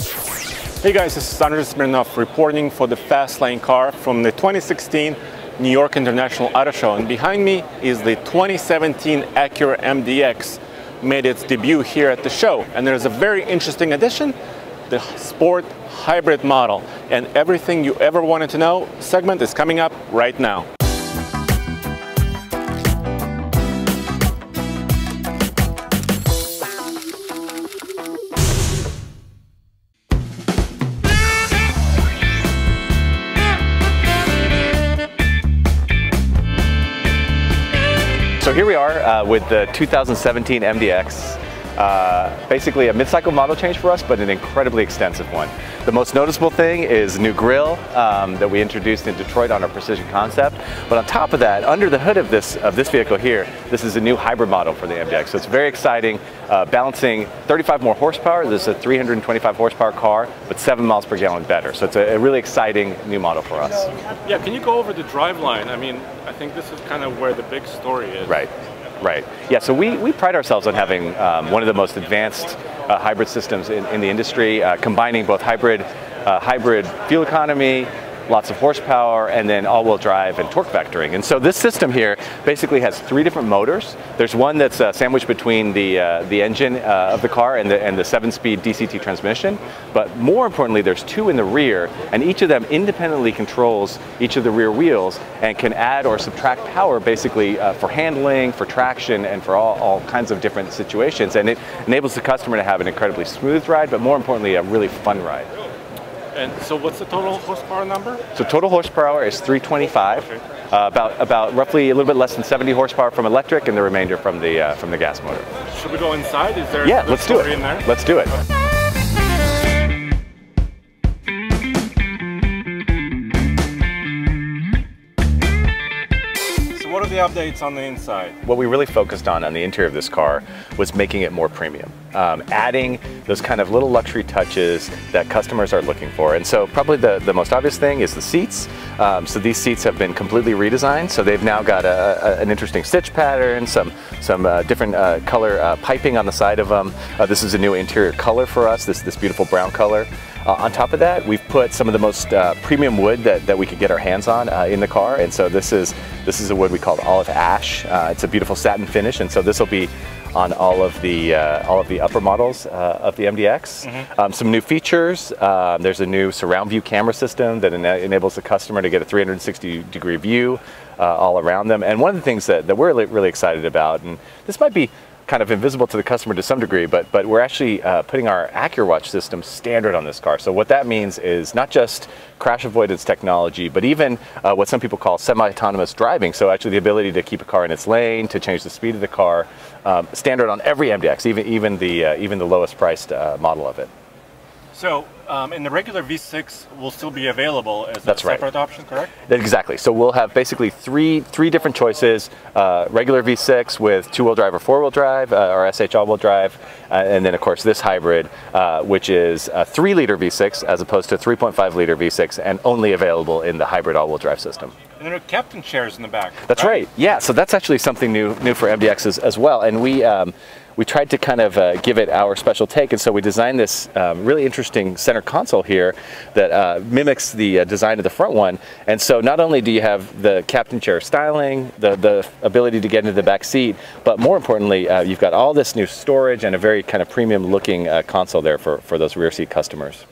Hey guys, this is Andrei Smirnov reporting for the Fastlane car from the 2016 New York International Auto Show. And behind me is the 2017 Acura MDX, made its debut here at the show. And there's a very interesting addition, the Sport Hybrid model. And everything you ever wanted to know segment is coming up right now. So here we are uh, with the 2017 MDX. Uh, basically a mid-cycle model change for us, but an incredibly extensive one. The most noticeable thing is new grille um, that we introduced in Detroit on our Precision Concept. But on top of that, under the hood of this of this vehicle here, this is a new hybrid model for the MDX. So it's very exciting, uh, balancing 35 more horsepower. This is a 325 horsepower car, but seven miles per gallon better. So it's a, a really exciting new model for us. Yeah, can you go over the driveline? I mean, I think this is kind of where the big story is. Right. Right. Yeah, so we, we pride ourselves on having um, one of the most advanced uh, hybrid systems in, in the industry, uh, combining both hybrid, uh, hybrid fuel economy, lots of horsepower, and then all-wheel drive and torque vectoring. And so this system here basically has three different motors. There's one that's uh, sandwiched between the, uh, the engine uh, of the car and the, and the seven-speed DCT transmission. But more importantly, there's two in the rear, and each of them independently controls each of the rear wheels and can add or subtract power basically uh, for handling, for traction, and for all, all kinds of different situations. And it enables the customer to have an incredibly smooth ride, but more importantly, a really fun ride. And so what's the total horsepower number? So total horsepower is 325. Okay. Uh, about about roughly a little bit less than 70 horsepower from electric, and the remainder from the uh, from the gas motor. Should we go inside? Is there Yeah, a let's do it. in there? Let's do it. Updates on the inside? What we really focused on on the interior of this car was making it more premium, um, adding those kind of little luxury touches that customers are looking for. And so probably the, the most obvious thing is the seats. Um, so these seats have been completely redesigned. So they've now got a, a, an interesting stitch pattern, some, some uh, different uh, color uh, piping on the side of them. Uh, this is a new interior color for us, this, this beautiful brown color. Uh, on top of that, we've put some of the most uh, premium wood that, that we could get our hands on uh, in the car. And so this is, this is a wood we call olive ash. Uh, it's a beautiful satin finish. And so this will be on all of the, uh, all of the upper models uh, of the MDX. Um, some new features. Um, there's a new surround view camera system that ena- enables the customer to get a 360 degree view all around them. And one of the things that, that we're really, really excited about, and this might be kind of invisible to the customer to some degree, but but we're actually uh, putting our AcuraWatch system standard on this car. So what that means is not just crash avoidance technology, but even uh, what some people call semi-autonomous driving. So actually the ability to keep a car in its lane, to change the speed of the car, um, standard on every MDX, even even the uh, even the lowest priced uh, model of it. So, um, in the regular V6 will still be available as That's a right. separate option, correct? Exactly. So we'll have basically three three different choices: uh, regular V6 with two-wheel drive or four-wheel drive, uh, or SH all-wheel drive, uh, and then of course this hybrid, uh, which is a three-liter V6 as opposed to a 3.5-liter V6, and only available in the hybrid all-wheel drive system. And there are captain chairs in the back. That's right. Yeah. So that's actually something new new for MDX as, as well. And we um, we tried to kind of uh, give it our special take, and so we designed this um, really interesting center console here that uh, mimics the uh, design of the front one. And so not only do you have the captain chair styling, the the ability to get into the back seat, but more importantly, uh, you've got all this new storage and a very kind of premium looking uh, console there for for those rear seat customers.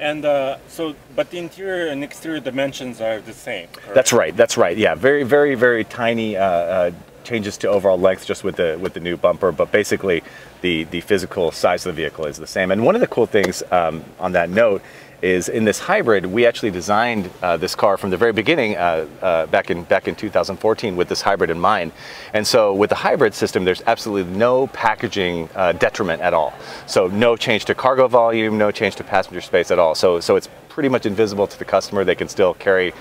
And uh, so, but the interior and exterior dimensions are the same. correct? That's right. That's right. Yeah, very, very, very tiny uh, uh, changes to overall length just with the with the new bumper, but basically the the physical size of the vehicle is the same. And one of the cool things um, on that note is in this hybrid, we actually designed uh, this car from the very beginning uh, uh, back in back in 2014 with this hybrid in mind. And so with the hybrid system, there's absolutely no packaging uh, detriment at all. So no change to cargo volume, no change to passenger space at all. So so it's pretty much invisible to the customer. They can still carry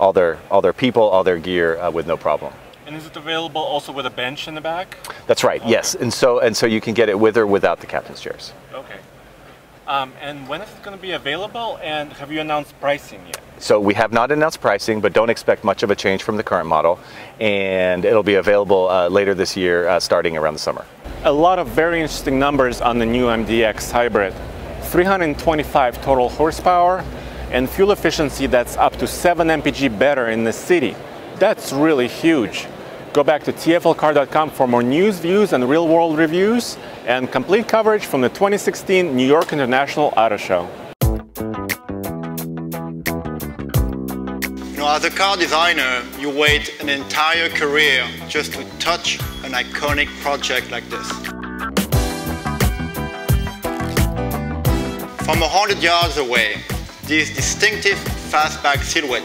all their all their people, all their gear uh, with no problem. And is it available also with a bench in the back? That's right. Yes, and so and so you can get it with or without the captain's chairs. Okay. Um, and when is it going to be available? And have you announced pricing yet? So we have not announced pricing, but don't expect much of a change from the current model, and it'll be available uh, later this year, uh, starting around the summer. A lot of very interesting numbers on the new MDX hybrid. 325 total horsepower, and fuel efficiency that's up to 7 mpg better in the city. That's really huge. Go back to tflcar.com for more news, views, and real-world reviews, and complete coverage from the 2016 New York International Auto Show. You know, as a car designer, you wait an entire career just to touch an iconic project like this. From a hundred yards away, this distinctive fastback silhouette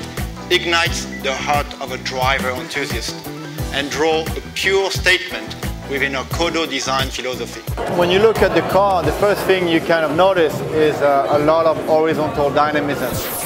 ignites the heart of a driver enthusiast and draw a pure statement within our Kodo design philosophy. When you look at the car, the first thing you kind of notice is uh, a lot of horizontal dynamism.